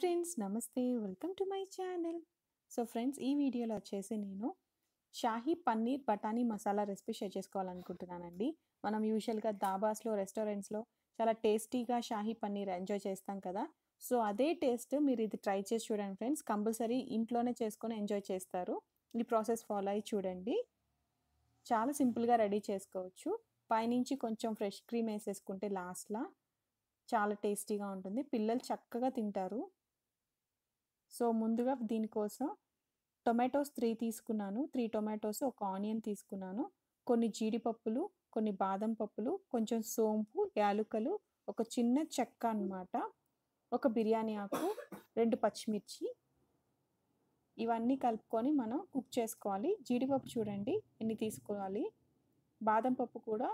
Friends నమస్తే welcome to my channel so friends ఈ వీడియోలో వచ్చేసి నేను షాహీ పన్నీర్ బఠానీ మసాలా రెసిపీ షేర్ చేసుకోవాలనుకుంటున్నానండి. మనం యూజువల్గా దాబాస్లో రెస్టారెంట్స్లో చాలా టేస్టీగా షాహీ పన్నీర్ ఎంజాయ్ చేస్తాం కదా. సో అదే టేస్ట్ మీరు ఇది ట్రై చేసి చూడండి ఫ్రెండ్స్ కంపల్సరీ ఇంట్లోనే చేసుకొని ఎంజాయ్ చేస్తారు. ఈ ప్రాసెస్ ఫాలో అయ్యి చూడండి. చాలా సింపుల్గా రెడీ చేసుకోవచ్చు. పైనుంచి కొంచెం ఫ్రెష్ క్రీమ్ వేసేసుకుంటే లాస్ట్లా చాలా టేస్టీగా ఉంటుంది. పిల్లలు చక్కగా తింటారు. సో ముందుగా దీనికోసం టొమాటోస్ త్రీ తీసుకున్నాను. త్రీ టొమాటోస్ ఒక ఆనియన్ తీసుకున్నాను. కొన్ని జీడిపప్పులు కొన్ని బాదం పప్పులు కొంచెం సోంపు యాలుకలు ఒక చిన్న చెక్క అన్నమాట ఒక బిర్యానీ ఆకు రెండు పచ్చిమిర్చి. ఇవన్నీ కలుపుకొని మనం కుక్ చేసుకోవాలి. జీడిపప్పు చూడండి ఎన్ని తీసుకోవాలి. బాదం పప్పు కూడా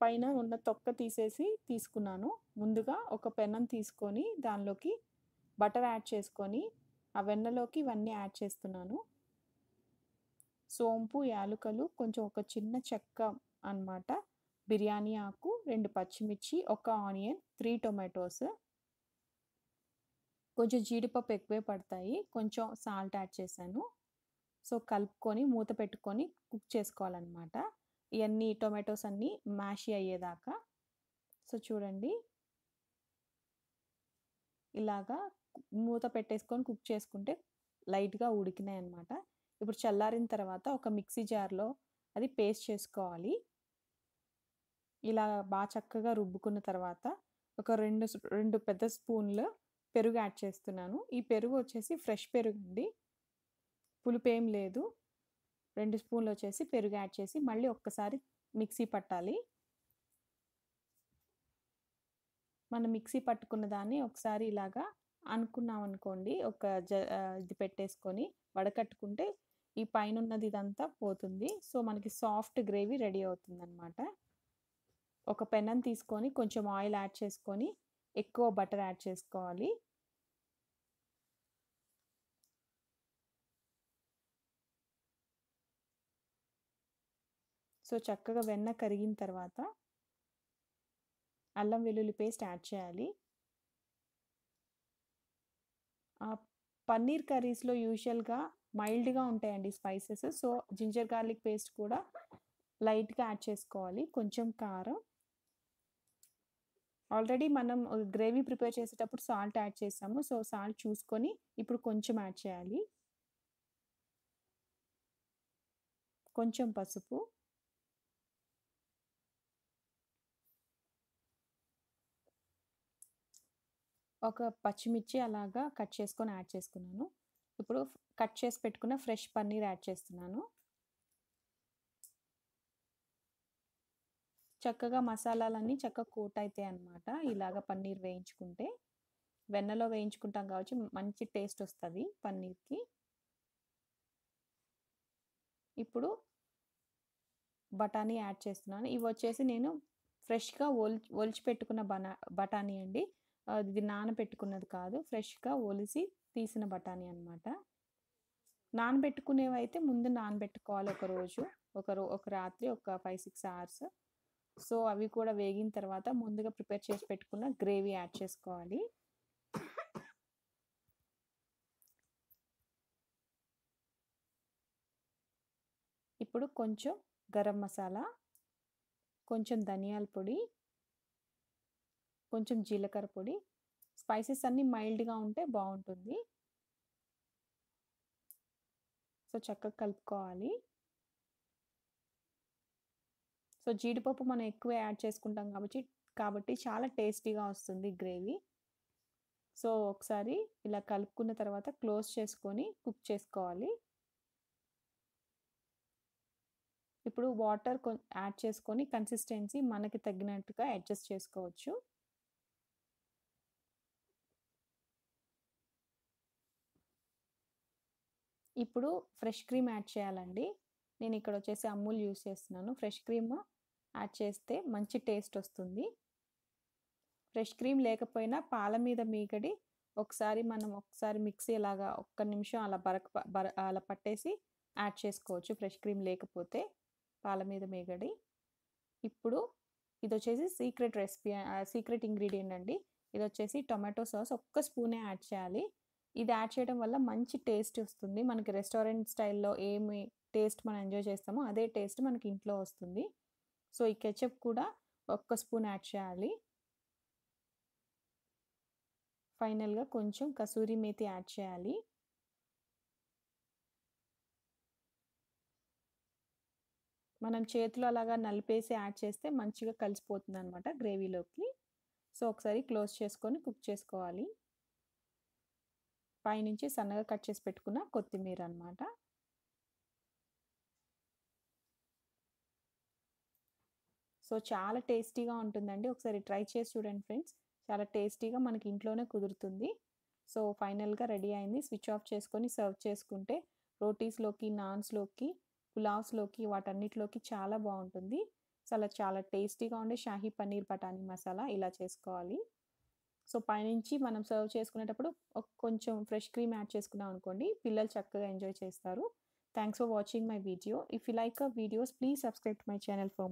పైన ఉన్న తొక్క తీసేసి తీసుకున్నాను. ముందుగా ఒక పెనం తీసుకొని దానిలోకి బటర్ యాడ్ చేసుకొని ఆ వెన్నలోకి ఇవన్నీ యాడ్ చేస్తున్నాను. సోంపు యాలుకలు కొంచెం ఒక చిన్న చెక్క అన్నమాట. బిర్యానీ ఆకు రెండు పచ్చిమిర్చి ఒక ఆనియన్ త్రీ టొమాటోస్. కొంచెం జీడిపప్పు ఎక్కువే పడతాయి. కొంచెం సాల్ట్ యాడ్ చేశాను. సో కలుపుకొని మూత పెట్టుకొని కుక్ చేసుకోవాలన్నమాట. ఇవన్నీ టొమాటోస్ అన్నీ మ్యాషీ అయ్యేదాకా. సో చూడండి. ఇలాగా మూత పెట్టేసుకొని కుక్ చేసుకుంటే లైట్గా ఉడికినాయి అనమాట ఇప్పుడు చల్లారిన తర్వాత ఒక మిక్సీ జార్లో అది పేస్ట్ చేసుకోవాలి. ఇలా బాగా చక్కగా రుబ్బుకున్న తర్వాత ఒక రెండు రెండు పెద్ద స్పూన్లు పెరుగు యాడ్ చేస్తున్నాను. ఈ పెరుగు వచ్చేసి ఫ్రెష్ పెరుగు అండి పులుపు ఏం లేదు. రెండు స్పూన్లు వచ్చేసి పెరుగు యాడ్ చేసి మళ్ళీ ఒక్కసారి మిక్సీ పట్టాలి. మనం మిక్సీ పట్టుకున్న దాన్ని ఒకసారి ఇలాగా అనుకున్నాం అనుకోండి ఒక జ ఇది పెట్టేసుకొని వడకట్టుకుంటే ఈ పైన ఉన్నది ఇదంతా పోతుంది. సో మనకి సాఫ్ట్ గ్రేవీ రెడీ అవుతుంది అనమాట ఒక పెనం తీసుకొని కొంచెం ఆయిల్ యాడ్ చేసుకొని ఎక్కువ బటర్ యాడ్ చేసుకోవాలి. సో చక్కగా వెన్న కరిగిన తర్వాత అల్లం వెల్లుల్లి పేస్ట్ యాడ్ చేయాలి. పన్నీర్ కర్రీస్లో యూజువల్గా మైల్డ్గా ఉంటాయండి spices. So ginger garlic paste కూడా లైట్గా యాడ్ చేసుకోవాలి. కొంచెం కారం. ఆల్రెడీ మనం గ్రేవీ ప్రిపేర్ చేసేటప్పుడు సాల్ట్ యాడ్ చేసాము. సో సాల్ట్ చూసుకొని ఇప్పుడు కొంచెం యాడ్ చేయాలి. కొంచెం పసుపు. ఒక పచ్చిమిర్చి అలాగా కట్ చేసుకొని యాడ్ చేసుకున్నాను. ఇప్పుడు కట్ చేసి పెట్టుకున్న ఫ్రెష్ పన్నీర్ యాడ్ చేస్తున్నాను. చక్కగా మసాలాలన్నీ చక్కగా కోట్ అవుతాయి అన్నమాట. ఇలాగ పన్నీర్ వేయించుకుంటే. వెన్నలో వేయించుకుంటాం కాబట్టి మంచి టేస్ట్ వస్తుంది పన్నీర్కి. ఇప్పుడు బఠానీ యాడ్ చేస్తున్నాను. ఇవి వచ్చేసి నేను ఫ్రెష్గా ఒల్ ఒలిచి పెట్టుకున్న బనా బఠానీ అండి. ఇది నానబెట్టుకున్నది కాదు. ఫ్రెష్గా ఒలిసి తీసిన బఠానీ అనమాట నానబెట్టుకునేవి అయితే ముందు నానబెట్టుకోవాలి ఒక రోజు. ఒక రో ఒక రాత్రి ఒక ఫైవ్ సిక్స్ అవర్స్. సో అవి కూడా వేగిన తర్వాత ముందుగా ప్రిపేర్ చేసి పెట్టుకున్న గ్రేవీ యాడ్ చేసుకోవాలి. ఇప్పుడు కొంచెం గరం మసాలా కొంచెం ధనియాల పొడి కొంచెం జీలకర్ర పొడి. స్పైసెస్ అన్నీ మైల్డ్గా ఉంటే బాగుంటుంది సో చక్కగా కలుపుకోవాలి. సో జీడిపప్పు మనం ఎక్కువ యాడ్ చేసుకుంటాం కాబట్టి కాబట్టి చాలా టేస్టీగా వస్తుంది గ్రేవీ. సో ఒకసారి ఇలా కలుపుకున్న తర్వాత క్లోజ్ చేసుకొని కుక్ చేసుకోవాలి. ఇప్పుడు వాటర్ యాడ్ చేసుకొని కన్సిస్టెన్సీ మనకి తగినట్టుగా అడ్జస్ట్ చేసుకోవచ్చు. ఇప్పుడు ఫ్రెష్ క్రీమ్ యాడ్ చేయాలండి. నేను ఇక్కడ వచ్చేసి అమూల్ యూస్ చేస్తున్నాను. ఫ్రెష్ క్రీమ్ యాడ్ చేస్తే మంచి టేస్ట్ వస్తుంది. ఫ్రెష్ క్రీమ్ లేకపోయినా పాల మీద మీగడి ఒకసారి మనం ఒకసారి మిక్సీ లాగా ఒక్క నిమిషం అలా బరక బర అలా పట్టేసి యాడ్ చేసుకోవచ్చు. ఫ్రెష్ క్రీమ్ లేకపోతే పాల మీద మీగడి. ఇప్పుడు ఇది వచ్చేసి సీక్రెట్ రెసిపీ సీక్రెట్ ఇంగ్రీడియంట్ అండి. ఇది వచ్చేసి టొమాటో సాస్ ఒక్క స్పూనే యాడ్ చేయాలి. ఇది యాడ్ చేయడం వల్ల మంచి టేస్ట్ వస్తుంది. మనకి రెస్టారెంట్ స్టైల్లో ఏమి టేస్ట్ మనం ఎంజాయ్ చేస్తామో అదే టేస్ట్ మనకి ఇంట్లో వస్తుంది. సో ఈ కెచప్ కూడా ఒక్క స్పూన్ యాడ్ చేయాలి. ఫైనల్గా కొంచెం కసూరి మేతి యాడ్ చేయాలి. మనం చేతిలో అలాగా నలిపేసి యాడ్ చేస్తే మంచిగా కలిసిపోతుంది అనమాట గ్రేవీలోకి. సో ఒకసారి క్లోజ్ చేసుకొని కుక్ చేసుకోవాలి. పైనుంచి సన్నగా కట్ చేసి పెట్టుకున్న కొత్తిమీర అనమాట సో చాలా టేస్టీగా ఉంటుందండి. ఒకసారి ట్రై చేసి చూడండి ఫ్రెండ్స్. చాలా టేస్టీగా మనకి ఇంట్లోనే కుదురుతుంది. సో ఫైనల్గా రెడీ అయింది. స్విచ్ ఆఫ్ చేసుకొని సర్వ్ చేసుకుంటే రోటీస్లోకి నాన్స్లోకి పులావ్స్లోకి వాటన్నిటిలోకి చాలా బాగుంటుంది. సో అలా చాలా టేస్టీగా ఉండే షాహీ పన్నీర్ బఠానీ మసాలా ఇలా చేసుకోవాలి. సో పైనుంచి మనం సర్వ్ చేసుకునేటప్పుడు కొంచెం ఫ్రెష్ క్రీమ్ యాడ్ చేసుకున్నాం అనుకోండి. పిల్లలు చక్కగా ఎంజాయ్ చేస్తారు. Thanks for watching my video. If you like a videos please subscribe my channel for